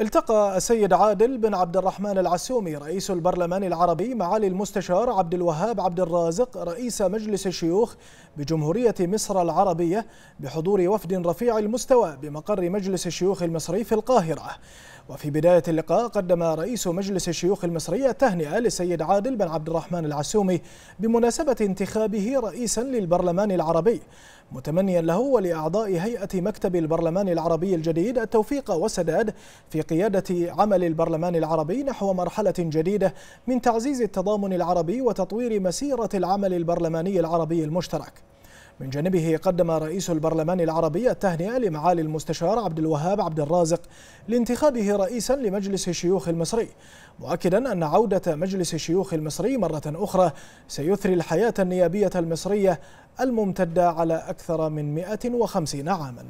التقى السيد عادل بن عبد الرحمن العسومي رئيس البرلمان العربي معالي المستشار عبد الوهاب عبد الرازق رئيس مجلس الشيوخ بجمهورية مصر العربية بحضور وفد رفيع المستوى بمقر مجلس الشيوخ المصري في القاهرة. وفي بداية اللقاء قدم رئيس مجلس الشيوخ المصري التهنئة للسيد عادل بن عبد الرحمن العسومي بمناسبة انتخابه رئيسا للبرلمان العربي. متمنيا له ولأعضاء هيئة مكتب البرلمان العربي الجديد التوفيق والسداد في قيادة عمل البرلمان العربي نحو مرحلة جديدة من تعزيز التضامن العربي وتطوير مسيرة العمل البرلماني العربي المشترك. من جانبه قدم رئيس البرلمان العربي التهنئة لمعالي المستشار عبد الوهاب عبد الرازق لانتخابه رئيسا لمجلس الشيوخ المصري مؤكدا أن عودة مجلس الشيوخ المصري مرة أخرى سيثري الحياة النيابية المصرية الممتدة على أكثر من 150 عاما.